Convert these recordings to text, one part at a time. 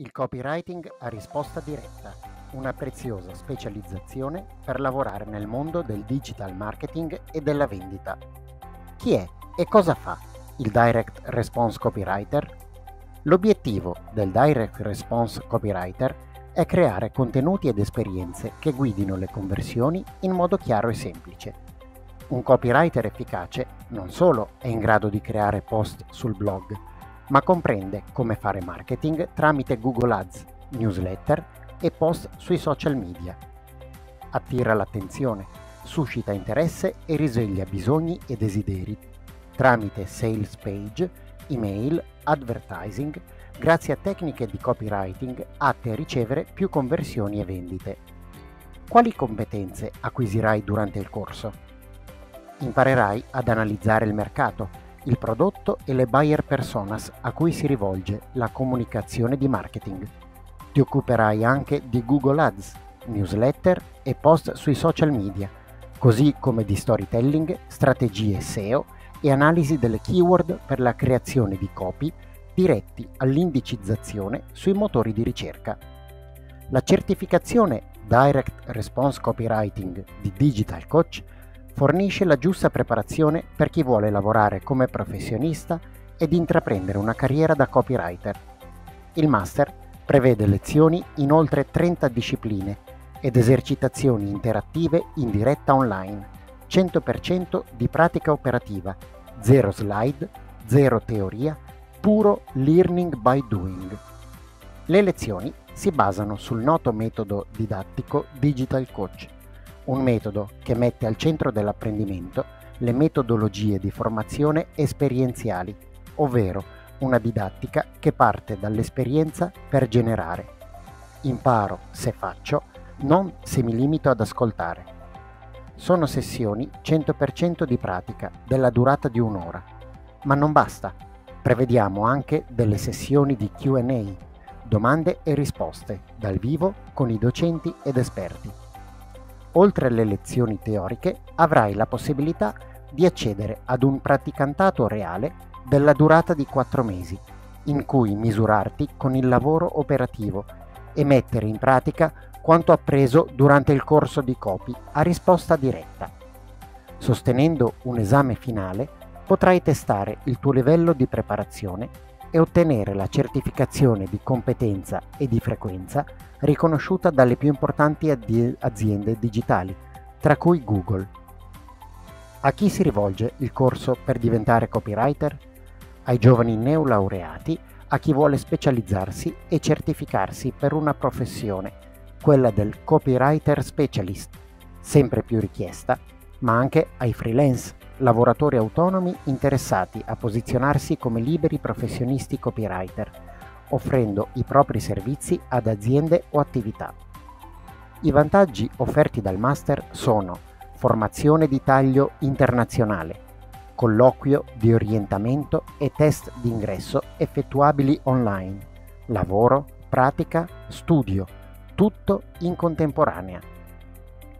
Il copywriting a risposta diretta, una preziosa specializzazione per lavorare nel mondo del digital marketing e della vendita. Chi è e cosa fa il Direct Response Copywriter? L'obiettivo del Direct Response Copywriter è creare contenuti ed esperienze che guidino le conversioni in modo chiaro e semplice. Un copywriter efficace non solo è in grado di creare post sul blog, ma comprende come fare marketing tramite Google Ads, newsletter e post sui social media. Attira l'attenzione, suscita interesse e risveglia bisogni e desideri tramite sales page, email, advertising, grazie a tecniche di copywriting atte a ricevere più conversioni e vendite. Quali competenze acquisirai durante il corso? Imparerai ad analizzare il mercato, il prodotto e le buyer personas a cui si rivolge la comunicazione di marketing. Ti occuperai anche di Google Ads, newsletter e post sui social media, così come di storytelling, strategie SEO e analisi delle keyword per la creazione di copy diretti all'indicizzazione sui motori di ricerca. La certificazione Direct Response Copywriting di Digital Coach fornisce la giusta preparazione per chi vuole lavorare come professionista ed intraprendere una carriera da copywriter. Il master prevede lezioni in oltre 30 discipline ed esercitazioni interattive in diretta online, 100% di pratica operativa, zero slide, zero teoria, puro learning by doing. Le lezioni si basano sul noto metodo didattico Digital Coach un metodo che mette al centro dell'apprendimento le metodologie di formazione esperienziali, ovvero una didattica che parte dall'esperienza per generare. Imparo se faccio, non se mi limito ad ascoltare. Sono sessioni 100% di pratica, della durata di un'ora. Ma non basta, prevediamo anche delle sessioni di QA, domande e risposte, dal vivo con i docenti ed esperti oltre alle lezioni teoriche, avrai la possibilità di accedere ad un praticantato reale della durata di 4 mesi, in cui misurarti con il lavoro operativo e mettere in pratica quanto appreso durante il corso di copy a risposta diretta. Sostenendo un esame finale, potrai testare il tuo livello di preparazione e ottenere la certificazione di competenza e di frequenza riconosciuta dalle più importanti aziende digitali, tra cui Google. A chi si rivolge il corso per diventare copywriter? Ai giovani neolaureati, a chi vuole specializzarsi e certificarsi per una professione, quella del copywriter specialist, sempre più richiesta, ma anche ai freelance, lavoratori autonomi interessati a posizionarsi come liberi professionisti copywriter offrendo i propri servizi ad aziende o attività. I vantaggi offerti dal master sono formazione di taglio internazionale, colloquio di orientamento e test d'ingresso effettuabili online, lavoro, pratica, studio, tutto in contemporanea.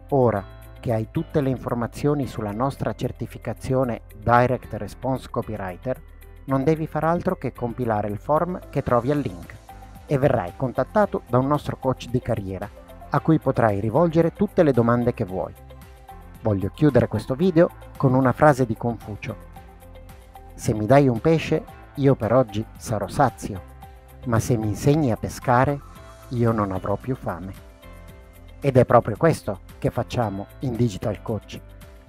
Ora che hai tutte le informazioni sulla nostra certificazione Direct Response Copywriter, non devi far altro che compilare il form che trovi al link e verrai contattato da un nostro coach di carriera a cui potrai rivolgere tutte le domande che vuoi. Voglio chiudere questo video con una frase di Confucio. Se mi dai un pesce, io per oggi sarò sazio, ma se mi insegni a pescare, io non avrò più fame. Ed è proprio questo che facciamo in Digital Coach.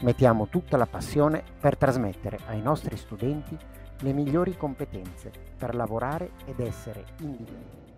Mettiamo tutta la passione per trasmettere ai nostri studenti le migliori competenze per lavorare ed essere indipendenti.